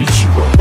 Ichiro.